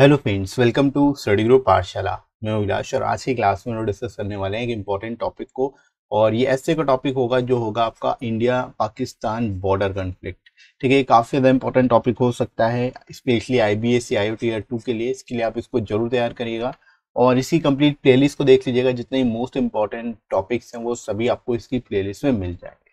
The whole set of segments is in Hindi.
Hello friends welcome to study group Pathshala मैं अभिलाष और आज की क्लास में हम डिस्कस करने वाले हैं एक इंपॉर्टेंट टॉपिक को, और ये ऐसे का टॉपिक होगा जो होगा आपका इंडिया पाकिस्तान बॉर्डर कन्फ्लिक्ट ठीक है काफ़ी ज़्यादा इंपॉर्टेंट टॉपिक हो सकता है specially I B S C I O T two के लिए, इसके लिए आप इसको ज़रूर तैयार करिएगा। और इसी कंप्लीट प्लेलिस्ट को देख लीजिएगा, जितने मोस्ट इंपॉर्टेंट टॉपिक्स हैं, वो सभी आपको इसकी प्लेलिस्ट में मिल जाएँगे।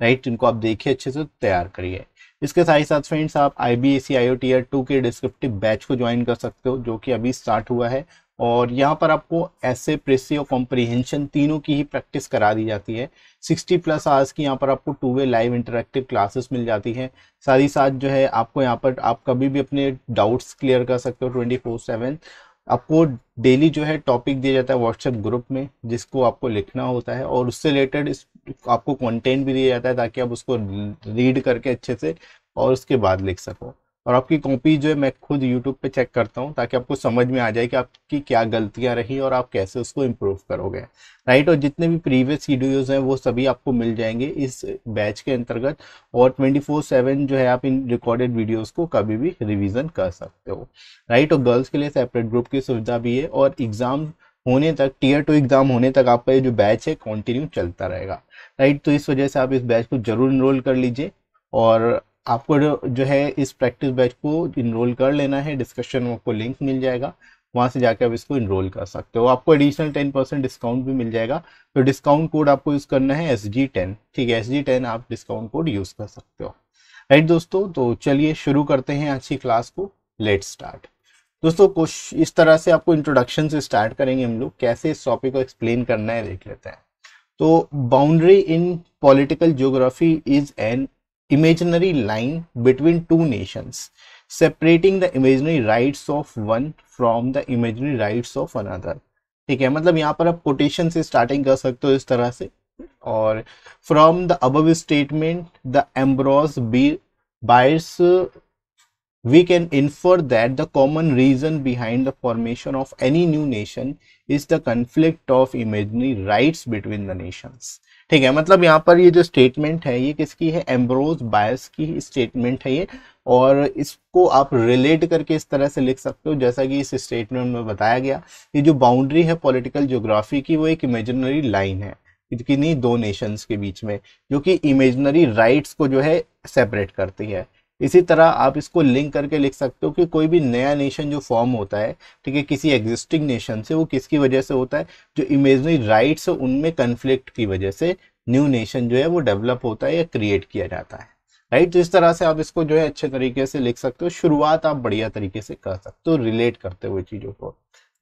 राइट इनको आप देखिए अच्छे से, तैयार करिए। इसके साथ ही साथ फ्रेंड्स आप I B S C I O tier two के डिस्क्रिप्टिव बैच को ज्वाइन कर सकते हो, जो कि अभी स्टार्ट हुआ है। और यहाँ पर आपको ऐसे प्रेसी और कॉम्प्रीहेंशन तीनों की ही प्रैक्टिस करा दी जाती है। 60 प्लस आवर्स की यहाँ पर आपको two way live interactive classes मिल जाती हैं। साथ ही साथ जो है, आपको यहाँ पर आप कभी भी अपने डाउट्स क्लियर कर सकते हो ट्वेंटी फोर सेवन आपको डेली जो है टॉपिक दिया जाता है व्हाट्सएप ग्रुप में, जिसको आपको लिखना होता है और उससे रिलेटेड आपको कंटेंट भी दिया जाता है ताकि आप उसको रीड करके अच्छे से और उसके बाद लिख सको। और आपकी कॉपी जो है मैं खुद यूट्यूब पे चेक करता हूँ ताकि आपको समझ में आ जाए कि आपकी क्या गलतियाँ रही और आप कैसे उसको इम्प्रूव करोगे। राइट और जितने भी प्रीवियस वीडियोज़ हैं वो सभी आपको मिल जाएँगे इस बैच के अंतर्गत और ट्वेंटी फोर सेवन जो है आप इन रिकॉर्डेड वीडियोज़ को कभी भी रिविज़न कर सकते हो। राइट और गर्ल्स के लिए सेपरेट ग्रुप की सुविधा भी है और एग्ज़ाम होने तक टीयर टू एग्ज़ाम होने तक आपका ये जो बैच है कंटिन्यू चलता रहेगा। राइट तो इस वजह से आप इस बैच को ज़रूर इनरोल कर लीजिए और आपको जो है इस प्रैक्टिस बैच को इनरोल कर लेना है डिस्कशन में आपको लिंक मिल जाएगा, वहाँ से जाकर आप इसको इनरोल कर सकते हो। आपको एडिशनल टेन परसेंट डिस्काउंट भी मिल जाएगा तो डिस्काउंट कोड आपको यूज़ करना है एस जी टेन ठीक है? एस जी टेन आप डिस्काउंट कोड यूज़ कर सकते हो। राइट दोस्तों? तो चलिए शुरू करते हैं आज की क्लास को। लेट स्टार्ट दोस्तों, कुछ इस तरह से आपको इंट्रोडक्शन से स्टार्ट करेंगे हम लोग। कैसे इस टॉपिक को एक्सप्लेन करना है, देख लेते हैं। तो boundary in political geography is an imaginary line between two nations, separating the imaginary rights of one from the imaginary rights of another. ठीक है मतलब यहाँ पर आप कोटेशन से स्टार्टिंग कर सकते हो इस तरह से और from the above statement the embrace be buyers we can infer that the common reason behind the formation of any new nation is the conflict of imaginary rights between the nations ठीक है मतलब यहाँ पर ये जो स्टेटमेंट है, ये किसकी है? एम्ब्रोज बायस की स्टेटमेंट है ये। और इसको आप रिलेट करके इस तरह से लिख सकते हो, जैसा कि इस स्टेटमेंट में बताया गया। ये जो बाउंड्री है पॉलिटिकल ज्योग्राफी की, वो एक इमेजिनरी लाइन है। कितनी दो नेशंस के बीच में, जो कि इमेजिनरी राइट्स को जो है सेपरेट करती है। इसी तरह आप इसको लिंक करके लिख सकते हो कि कोई भी नया नेशन जो फॉर्म होता है, ठीक है, किसी एग्जिस्टिंग नेशन से, वो किसकी वजह से होता है? जो इमेजनरी राइट्स है, उनमें कन्फ्लिक्ट की वजह से न्यू नेशन जो है, वो डेवलप होता है या क्रिएट किया जाता है। राइट तो इस तरह से आप इसको जो है, अच्छे तरीके से लिख सकते हो। शुरुआत आप बढ़िया तरीके से कर सकते हो रिलेट करते हुए चीज़ों को।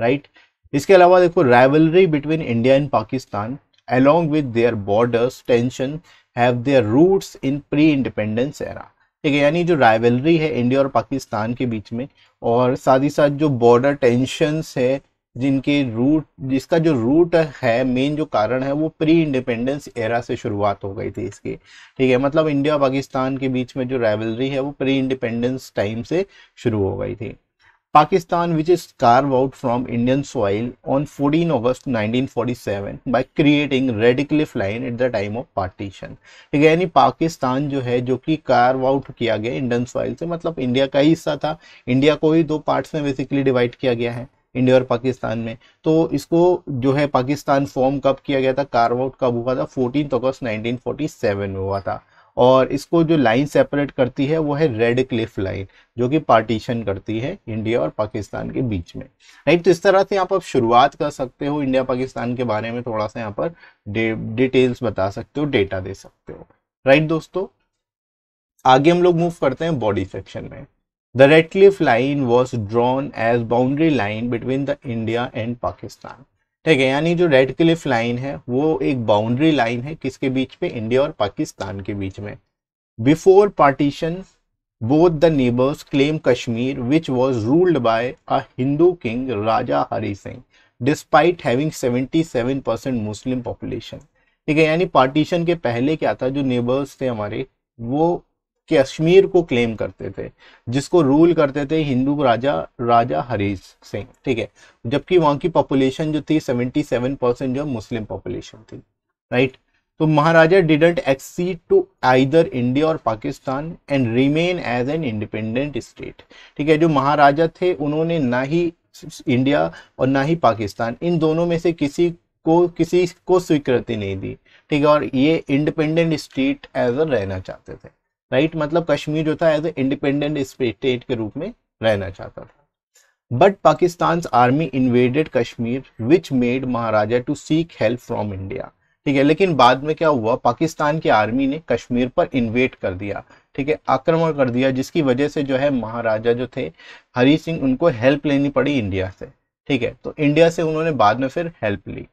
राइट इसके अलावा देखो rivalry between India and Pakistan along with their borders, tension, have their roots in pre-independence era ठीक है, यानी जो राइवलरी है इंडिया और पाकिस्तान के बीच में, और साथ ही साथ जो बॉर्डर टेंशंस है, जिनके रूट जिसका जो रूट है मेन जो कारण है, वो प्री इंडिपेंडेंस एरा से शुरुआत हो गई थी इसकी। ठीक है मतलब इंडिया पाकिस्तान के बीच में जो राइवलरी है, वो प्री इंडिपेंडेंस टाइम से शुरू हो गई थी। Pakistan, which is carved out from Indian soil on 14 August 1947 by creating Radcliffe Line at the time of partition. यानी पाकिस्तान जो है जो कि कार्व आउट किया गया इंडियन सॉइल से मतलब इंडिया का ही हिस्सा था। इंडिया को ही दो पार्ट्स में बेसिकली डिवाइड किया गया है इंडिया और पाकिस्तान में। तो इसको जो है पाकिस्तान फॉर्म कब किया गया था? कार्व आउट कब हुआ था? फोर्टीन अगस्त 1947 में हुआ था। और इसको जो लाइन सेपरेट करती है, वो है रेड क्लिफ लाइन, जो कि पार्टीशन करती है इंडिया और पाकिस्तान के बीच में। राइट तो इस तरह से आप पर शुरुआत कर सकते हो इंडिया पाकिस्तान के बारे में, थोड़ा सा यहाँ पर डिटेल्स बता सकते हो, डेटा दे सकते हो। राइट दोस्तों, आगे हम लोग मूव करते हैं बॉडी सेक्शन में। The Radcliffe line was drawn as boundary line between the India and Pakistan. ठीक है, यानी जो रेड क्लिफ लाइन है, वो एक बाउंड्री लाइन है किसके बीच में? इंडिया और पाकिस्तान के बीच में। Before partition both the neighbours claim Kashmir which was ruled by a Hindu king Raja Hari Singh despite having 77 percent Muslim population ठीक है, यानी पार्टीशन के पहले क्या था? जो नेबर्स थे हमारे, वो कश्मीर को क्लेम करते थे, जिसको रूल करते थे हिंदू राजा राजा हरीश सिंह, ठीक है? जबकि वहाँ की पॉपुलेशन जो थी 77 परसेंट जो मुस्लिम पॉपुलेशन थी राइट तो Maharaja didn't accede to either India और Pakistan and remain as an independent state ठीक है? जो महाराजा थे, उन्होंने ना ही इंडिया और ना ही पाकिस्तान इन दोनों में से किसी को किसी को स्वीकृति नहीं दी, ठीक है? और ये इंडिपेंडेंट स्टेट एज अ रहना चाहते थे। राइट? मतलब कश्मीर जो था एज ए इंडिपेंडेंट स्टेट के रूप में रहना चाहता था। But Pakistan army invaded Kashmir which made Maharaja to seek help from India ठीक है, लेकिन बाद में क्या हुआ? पाकिस्तान की आर्मी ने कश्मीर पर इन्वेट कर दिया। ठीक है, आक्रमण कर दिया, जिसकी वजह से जो है महाराजा जो थे, हरी सिंह, उनको हेल्प लेनी पड़ी इंडिया से। ठीक है तो इंडिया से उन्होंने बाद में फिर help Lee.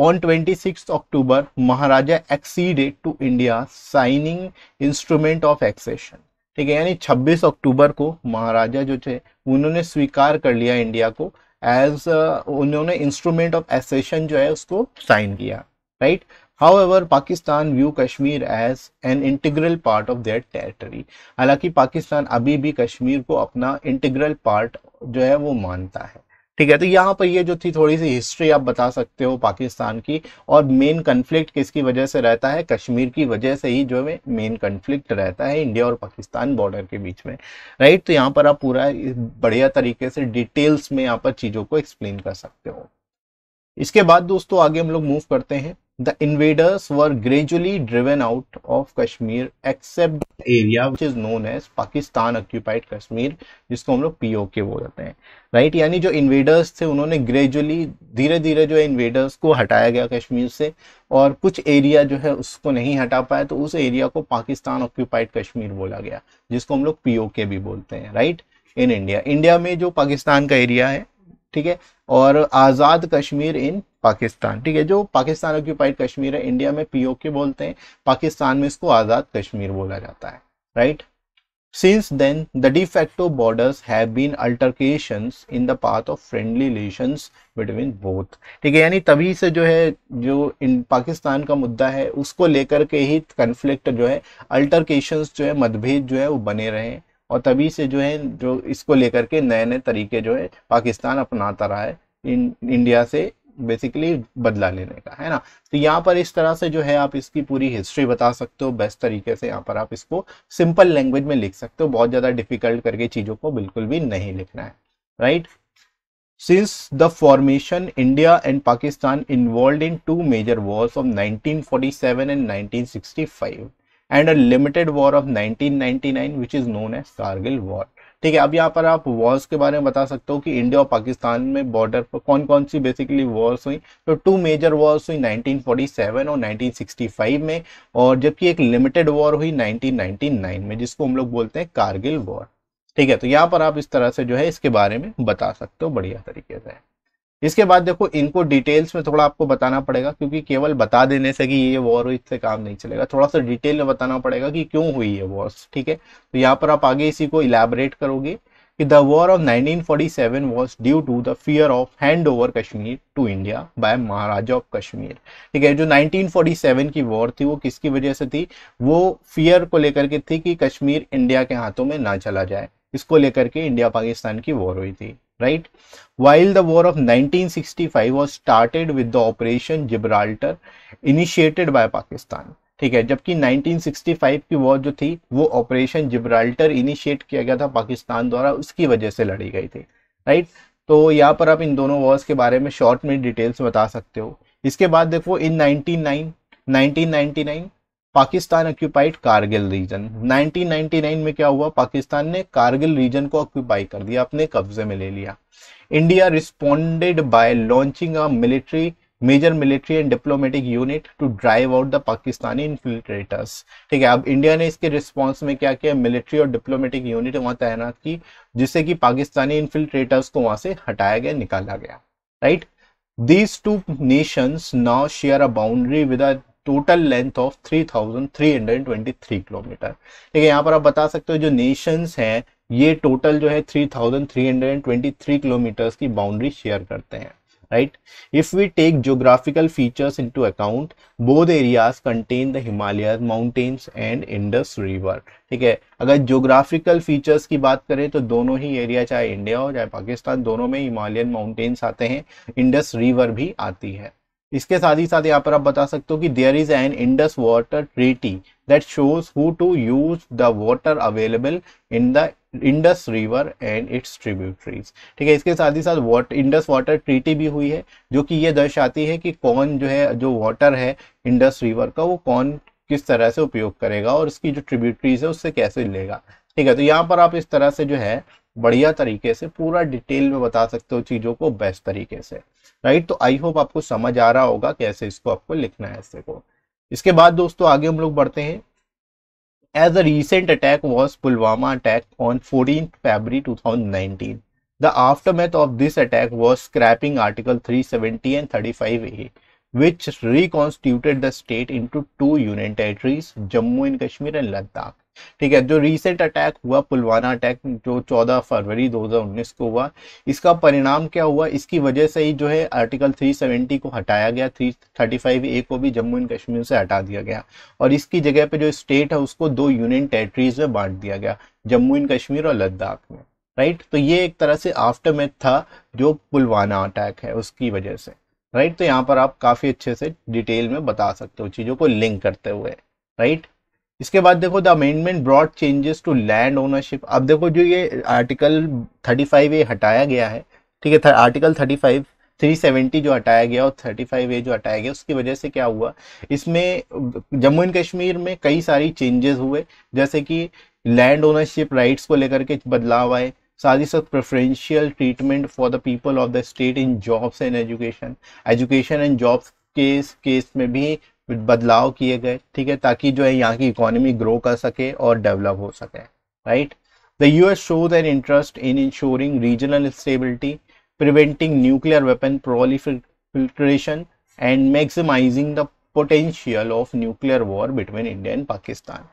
On 26 October Maharaja acceded to India signing instrument of accession ठीक है यानी 26 अक्टूबर को महाराजा जो थे उन्होंने स्वीकार कर लिया इंडिया को एज uh, उन्होंने इंस्ट्रूमेंट ऑफ़ एक्सेशन जो है उसको साइन किया right however Pakistan view Kashmir as an integral part of their territory हालाँकि पाकिस्तान अभी भी कश्मीर को अपना इंटीग्रल पार्ट जो है वो मानता है। ठीक है तो यहाँ पर ये जो थी थोड़ी सी हिस्ट्री आप बता सकते हो पाकिस्तान की और मेन कन्फ्लिक्ट किसकी वजह से रहता है? कश्मीर की वजह से ही जो है मेन कन्फ्लिक्ट रहता है इंडिया और पाकिस्तान बॉर्डर के बीच में। राइट तो यहाँ पर आप पूरा बढ़िया तरीके से डिटेल्स में यहाँ पर चीज़ों को एक्सप्लेन कर सकते हो। इसके बाद दोस्तों आगे हम लोग मूव करते हैं। The invaders were gradually driven out of Kashmir, except area which is known as Pakistan occupied Kashmir, जिसको हम लोग पीओके बोलते हैं। राइट? यानी जो इन्वेडर्स थे, उन्होंने ग्रेजुअली धीरे धीरे जो है इन्वेडर्स को हटाया गया कश्मीर से, और कुछ एरिया जो है उसको नहीं हटा पाया तो उस एरिया को पाकिस्तान ऑक्यूपाइड कश्मीर बोला गया, जिसको हम लोग पीओके भी बोलते हैं। राइट इन इंडिया इंडिया में जो पाकिस्तान का एरिया है ठीक है? और आज़ाद कश्मीर इन पाकिस्तान, ठीक है? जो पाकिस्तान ऑक्यूपाइड कश्मीर है इंडिया में पीओके बोलते हैं। पाकिस्तान में इसको आज़ाद कश्मीर बोला जाता है right since then the de facto borders have been altercations in the path of friendly relations between both ठीक है? यानी तभी से जो है, जो इन पाकिस्तान का मुद्दा है, उसको लेकर के ही कन्फ्लिक्ट जो है अल्टरकेशंस जो है, मतभेद जो है, वो बने रहे और तभी से जो है जो इसको लेकर के नए नए तरीके जो है पाकिस्तान अपनाता रहा है इन इंडिया से बेसिकली बदला लेने का है ना तो यहाँ पर इस तरह से जो है आप इसकी पूरी हिस्ट्री बता सकते हो बेस्ट तरीके से यहाँ पर आप इसको सिंपल लैंग्वेज में लिख सकते हो बहुत ज़्यादा डिफ़िकल्ट करके चीज़ों को बिल्कुल भी नहीं लिखना है right Since the formation, India and Pakistan involved in two major wars of 1947 and 1965. And a limited war of 1999 which is known as Kargil war ठीक है, अब यहाँ पर आप वॉर्स के बारे में बता सकते हो कि इंडिया और पाकिस्तान में बॉर्डर पर कौन कौन सी बेसिकली वॉर्स हुई। तो टू मेजर वॉर्स हुई 1947 और 1965 में, और जबकि एक लिमिटेड वॉर हुई 1999 में, जिसको हम लोग बोलते हैं कारगिल वॉर ठीक है तो यहाँ पर आप इस तरह से जो है इसके बारे में बता सकते हो बढ़िया तरीके से। इसके बाद देखो, इनको डिटेल्स में थोड़ा आपको बताना पड़ेगा, क्योंकि केवल बता देने से कि ये वॉर हुई, इससे काम नहीं चलेगा। थोड़ा सा डिटेल में बताना पड़ेगा कि क्यों हुई ये वॉर्स ठीक है? तो यहाँ पर आप आगे इसी को इलेबोरेट करोगे कि the war of 1947 was due to the fear of hand over Kashmir to India by Maharaja of Kashmir ठीक है? जो 1947 की वॉर थी, वो किसकी वजह से थी? वो फियर को लेकर के थी कि कश्मीर इंडिया के हाथों में ना चला जाए। इसको लेकर के इंडिया पाकिस्तान की वॉर हुई थी। Right? While the war of 1965 was started with the operation gibraltar, initiated by pakistan, ठीक है? जबकि 1965 की वॉर जो थी, वो ऑपरेशन जिब्राल्टर इनिशिएट किया गया था पाकिस्तान द्वारा, उसकी वजह से लड़ी गई थी राइट तो यहाँ पर आप इन दोनों वॉर्स के बारे में शॉर्ट में डिटेल्स बता सकते हो। इसके बाद देखो in 99 1999 Pakistan occupied Kargil region 1999 में क्या हुआ? पाकिस्तान ने कारगिल रीजन को ऑक्यूपाई कर दिया, अपने कब्जे में ले लिया। India responded by launching a military major military and diplomatic unit to drive out the Pakistani infiltrators ठीक है, अब इंडिया ने इसके रिस्पॉन्स में क्या किया? मिलिट्री और डिप्लोमेटिक यूनिट वहाँ तैनात की, जिससे कि पाकिस्तानी इन्फिल्ट्रेटर्स को वहाँ से हटाया गया, निकाला गया। Right these two nations now share a boundary with total length of 3323 kilometre ठीक है यहाँ पर आप बता सकते हो जो नेशंस हैं, ये टोटल जो है 3323 किलोमीटर्स की बाउंड्री शेयर करते हैं, right? If we take geographical features into account, both areas contain the himalayas mountains and indus river. ठीक है, अगर ज्योग्राफिकल फीचर्स की बात करें तो दोनों ही एरिया चाहे इंडिया हो, चाहे पाकिस्तान, दोनों में हिमालयन माउंटेन्स आते हैं इंडस रिवर भी आती है। इसके साथ ही साथ यहाँ पर आप बता सकते हो कि there is an Indus water treaty that shows who to use the water available in the Indus river and its tributaries ठीक है, इसके साथ ही साथ वाटर इंडस वाटर ट्रीटी भी हुई है, जो कि ये दर्शाती है कि कौन जो है, जो वाटर है इंडस रिवर का, वो कौन किस तरह से उपयोग करेगा और उसकी जो ट्रिब्यूटरीज है, उससे कैसे लेगा। ठीक है तो यहाँ पर आप इस तरह से जो है बढ़िया तरीके से पूरा डिटेल में बता सकते हो चीज़ों को बेस्ट तरीके से। राइट? तो आई होप आपको समझ आ रहा होगा कैसे इसको आपको लिखना है को। इसके बाद दोस्तों आगे हम लोग बढ़ते हैं। As a recent attack was Pulwama attack on fourteen February two thousand nineteen the aftermath of this attack was scrapping article three seventy and thirty five A which reconstituted the state into two union territories, Jammu and Kashmir and Ladakh. ठीक है, जो रिसेंट अटैक हुआ, पुलवामा अटैक जो 14 फरवरी 2019 को हुआ, इसका परिणाम क्या हुआ? इसकी वजह से ही जो है आर्टिकल 370 को हटाया गया 335 ए को भी जम्मू एंड कश्मीर से हटा दिया गया और इसकी जगह पे जो स्टेट है, उसको दो यूनियन टेरिटरीज में बांट दिया गया, जम्मू एंड कश्मीर और लद्दाख में राइट तो ये एक तरह से आफ्टर मैथ था जो पुलवामा अटैक है, उसकी वजह से राइट तो यहाँ पर आप काफ़ी अच्छे से डिटेल में बता सकते हो, चीज़ों को लिंक करते हुए राइट इसके बाद देखो the amendment broad changes to land ownership अब देखो जो ये आर्टिकल 35 ए हटाया गया है, ठीक है आर्टिकल 35 370 जो हटाया गया और 35 ए जो हटाया गया, उसकी वजह से क्या हुआ? इसमें, जम्मू एंड कश्मीर में कई सारी चेंजेस हुए, जैसे कि लैंड ओनरशिप राइट्स को लेकर के बदलाव आए, साथ ही साथ preferential treatment for the people of the state in jobs and education education and jobs case case में भी बदलाव किए गए, ठीक है, ताकि जो है यहाँ की इकोनॉमी ग्रो कर सके और डेवलप हो सके right the US show an interest in insuring regional stability preventing nuclear weapon proliferation and maximising the potential of nuclear war between India and Pakistan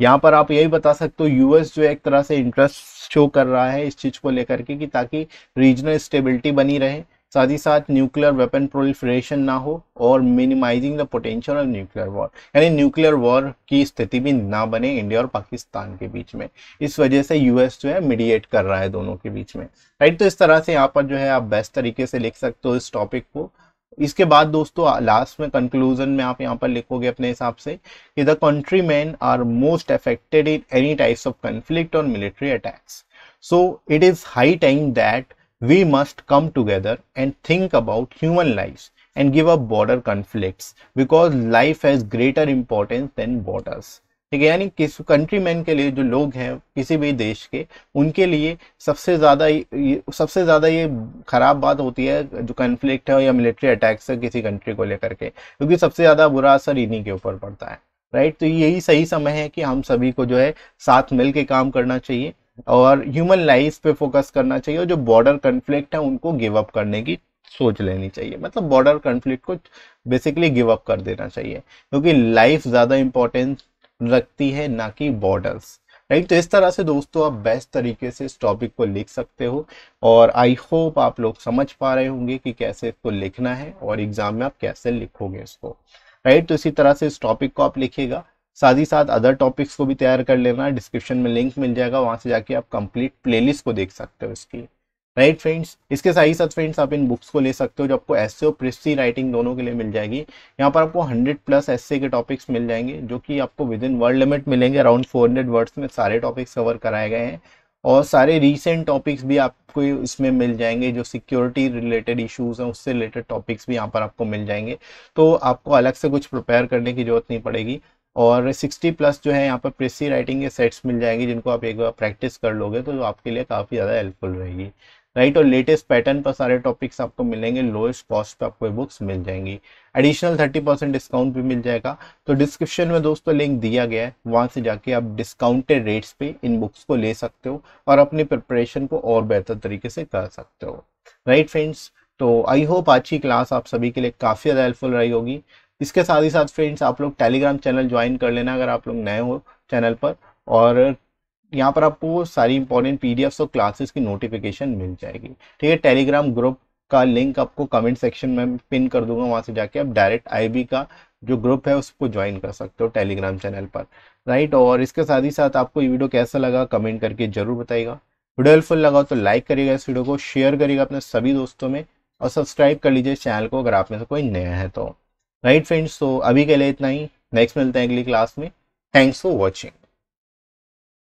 यहाँ पर आप यही बता सकते हो यूएस जो एक तरह से इंटरेस्ट शो कर रहा है इस चीज़ को लेकर के कि ताकि रीजनल स्टेबिलिटी बनी रहे साथ ही साथ न्यूक्लियर वेपन प्रोलिफरेशन ना हो और minimising the potential of nuclear war यानी न्यूक्लियर वॉर की स्थिति भी ना बने इंडिया और पाकिस्तान के बीच में। इस वजह से यूएस जो है मीडिएट कर रहा है दोनों के बीच में। राइट तो इस तरह से यहाँ पर जो है आप बेस्ट तरीके से लिख सकते हो इस टॉपिक को। इसके बाद दोस्तों लास्ट में कंक्लूजन में आप यहाँ पर लिखोगे अपने हिसाब से कि the country man are most affected in any types of conflict और military attacks so it is high time that we must come together and think about human life and give up border conflicts because life has greater importance than borders ठीक है, यानी किस कंट्री मैन के लिए जो लोग हैं, किसी भी देश के, उनके लिए सबसे ज़्यादा सबसे ज़्यादा ये खराब बात होती है जो कन्फ्लिक्ट है या मिलिट्री अटैक्स है किसी कंट्री को लेकर के, क्योंकि सबसे ज़्यादा बुरा असर इन्हीं के ऊपर पड़ता है राइट तो यही सही समय है कि हम सभी को जो है साथ मिल के काम करना चाहिए। और ह्यूमन लाइफ पे फोकस करना चाहिए और जो बॉर्डर कन्फ्लिक्ट है उनको गिव अप करने की सोच लेनी चाहिए। मतलब बॉर्डर कन्फ्लिक्ट को बेसिकली गिव अप कर देना चाहिए, क्योंकि लाइफ ज़्यादा इंपॉर्टेंस रखती है ना कि बॉर्डर्स राइट तो इस तरह से दोस्तों आप बेस्ट तरीके से इस टॉपिक को लिख सकते हो और आई होप आप लोग समझ पा रहे होंगे कि कैसे इसको लिखना है और एग्ज़ाम में आप कैसे लिखोगे इसको। राइट तो इसी तरह से इस टॉपिक को आप लिखिएगा। साथ ही साथ अदर टॉपिक्स को भी तैयार कर लेना। डिस्क्रिप्शन में लिंक मिल जाएगा, वहाँ से जाके आप कंप्लीट प्लेलिस्ट को देख सकते हो इसकी। राइट फ्रेंड्स इसके साथ ही साथ फ्रेंड्स आप इन बुक्स को ले सकते हो जो आपको एस और प्रिस्सी राइटिंग दोनों के लिए मिल जाएगी। यहाँ पर आपको 100 प्लस एस के टॉपिक्स मिल जाएँगे, जो कि आपको विद इन वर्ड लिमिट मिलेंगे अराउंड 400 वर्ड्स में सारे टॉपिक्स कवर कराए गए हैं। और सारे रीसेंट टॉपिक्स भी आपको इसमें मिल जाएँगे, जो सिक्योरिटी रिलेटेड इश्यूज़ हैं, उससे रिलेटेड टॉपिक्स भी यहाँ पर आपको मिल जाएँगे। तो आपको अलग से कुछ प्रिपेयर करने की ज़रूरत नहीं पड़ेगी। और 60 प्लस जो है यहाँ पर प्रेसी राइटिंग के सेट्स मिल जाएँगे जिनको आप एक बार प्रैक्टिस कर लोगे तो आपके लिए काफ़ी ज़्यादा हेल्पफुल रहेगी। राइट, और लेटेस्ट पैटर्न पर सारे टॉपिक्स आपको मिलेंगे लोएस्ट कॉस्ट पे आपको बुक्स मिल जाएँगी। एडिशनल थर्टी परसेंट डिस्काउंट भी मिल जाएगा। तो डिस्क्रिप्शन में दोस्तों लिंक दिया गया है, वहाँ से जाके आप डिस्काउंटेड रेट्स पे इन बुक्स को ले सकते हो और अपनी प्रिपरेशन को और बेहतर तरीके से कर सकते हो। राइट फ्रेंड्स तो आई होप आज की क्लास आप सभी के लिए काफ़ी ज़्यादा हेल्पफुल रही होगी। इसके साथ ही साथ फ्रेंड्स आप लोग टेलीग्राम चैनल ज्वाइन कर लेना अगर आप लोग नए हो चैनल पर। और यहाँ पर आपको सारी इंपॉर्टेंट पीडीएफ और क्लासेस की नोटिफिकेशन मिल जाएगी। ठीक है टेलीग्राम ग्रुप का लिंक आपको कमेंट सेक्शन में पिन कर दूँगा, वहाँ से जाके आप डायरेक्ट आईबी का जो ग्रुप है उसको ज्वाइन कर सकते हो टेलीग्राम चैनल पर। राइट और इसके साथ ही साथ आपको ये वीडियो कैसा लगा कमेंट करके ज़रूर बताइएगा। वीडियो हेल्पफुल लगा तो लाइक करिएगा इस वीडियो को शेयर करिएगा अपने सभी दोस्तों में और सब्सक्राइब कर लीजिए चैनल को अगर आप में से कोई नया है तो। राइट फ्रेंड्स तो अभी के लिए इतना ही। नेक्स्ट मिलते हैं अगली क्लास में। Thanks for watching